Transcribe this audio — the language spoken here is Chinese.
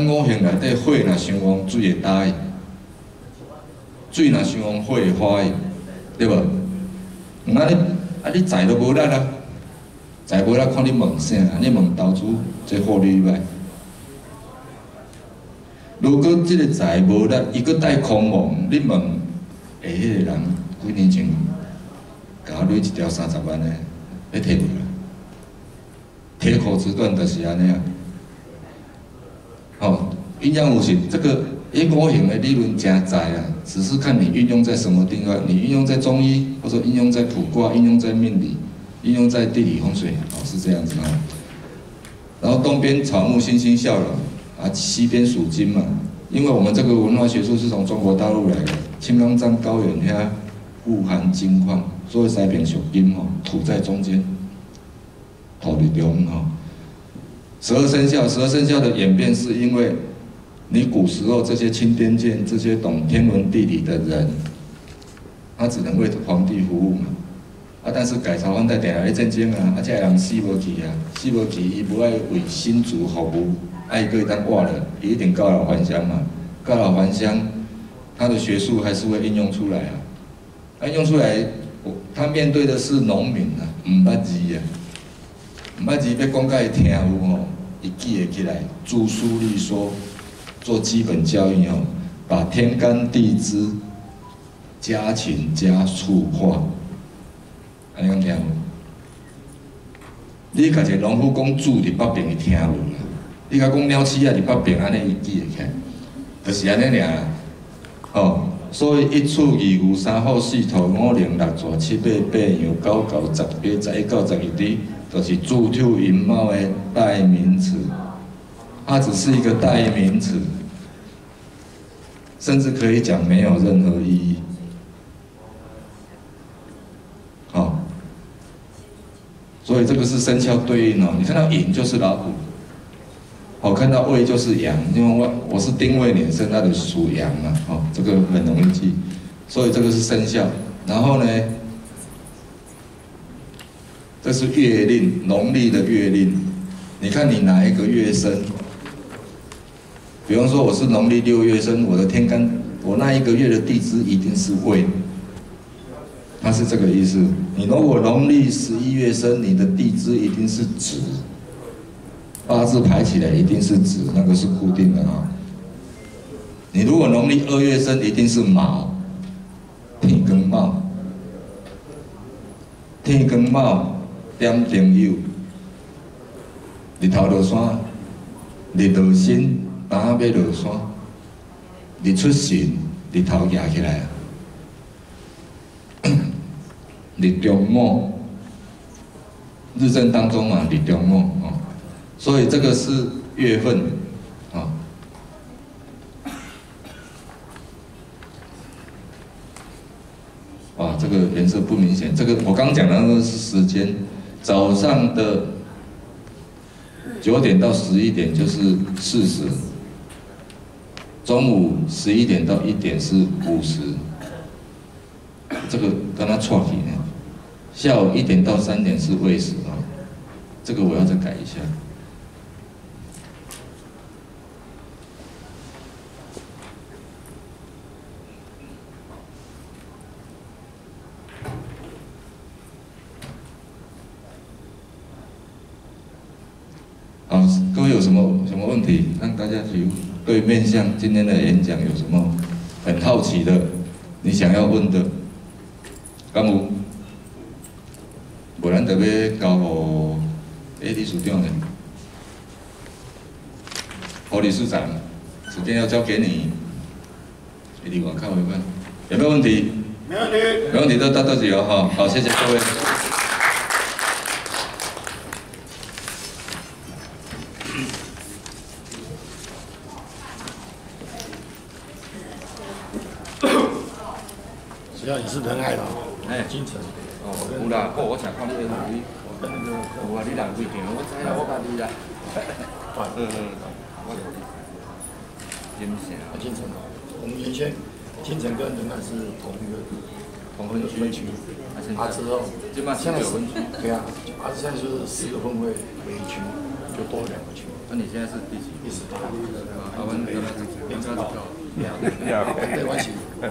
咱五行内底火若伤旺，水会答应；水若伤旺，火会花应，对无？啊你啊你财都无力啊，财无力看你问啥？你问投资这获利歹。如果即个财无力，伊搁带空亡，你问下迄个人几年前甲我累一条三十万的，要摕袂来？铁口直断就是安尼啊！哦，阴阳五行这个一五行的理论真在啊，只是看你运用在什么地方。你运用在中医，或者运用在卜卦，运用在命理，运用在地理风水，哦，是这样子啊。然后东边草木欣欣向荣。啊，西边属金嘛，因为我们这个文化学术是从中国大陆来的，青冈藏高原遐富含金矿，所以西边属金吼，土在中间，土在中吼。十二生肖，十二生肖的演变是因为你古时候这些钦天监这些懂天文地理的人，他只能为皇帝服务嘛，啊，但是改朝换代点来战争啊，啊，这人死无去啊，死无去，伊不爱为新主服务。爱个当挂了，一定告老还乡嘛。告老还乡，他的学术还是会应用出来啊。应用出来，他面对的是农民啊，唔捌字啊，唔捌字要讲甲伊听有吼，伊记会起来。著书立说，做基本教育吼，把天干地支家禽家畜化，安尼讲听有？你甲一个农夫讲住伫北边，伊听有？你甲讲鸟鼠啊，伫北边安尼伊记会起，就是安尼尔。哦，所以一处二五三号四土五零六座七八八样九九十八十一到十二滴，就是猪兔寅卯的代名词。它只是一个代名词，甚至可以讲没有任何意义。好，所以这个是生肖对应哦。你看到寅就是老虎。我，看到未就是阳，因为我我是丁未年生，那就属阳嘛，哦，这个很容易记，所以这个是生肖。然后呢，这是月令，农历的月令。你看你哪一个月生？比方说我是农历六月生，我的天干，我那一个月的地支一定是未，它是这个意思。你如果农历十一月生，你的地支一定是子。八字排起来一定是子，那个是固定的啊。你如果农历二月生，一定是卯，天庚卯，天庚卯点丁酉，日头落山，日落新，打要落山，日出时，日头压起来啊，日中午，日正当中嘛，日中午哦。所以这个是月份，啊，哇，这个颜色不明显。这个我刚讲的那个是时间，早上的九点到十一点就是四十，中午十一点到一点是五十，这个跟他错题呢。下午一点到三点是未时啊，这个我要再改一下。让大家提对面向今天的演讲有什么很好奇的，你想要问的，干有？不然特别交互 A D 处长的，何理事长，时间要交给你。A D 我看我一问，有没有问题？没问题。没问题，都大多几哦哈。好，谢谢各位。也是仁爱的，哎，金城，哦，有啦，我我想看你的手机，有啊，你人几件？我知啦，我家己啦。嗯嗯，我有。金城啊，金城啊，我们原先金城跟仁爱是同一个同分区，啊之后，现在有分区，对啊，啊现在就是四个分会为一区，多两个球。那你现在是第几？第十八。啊，阿文，刚 刚两个到。对，关系。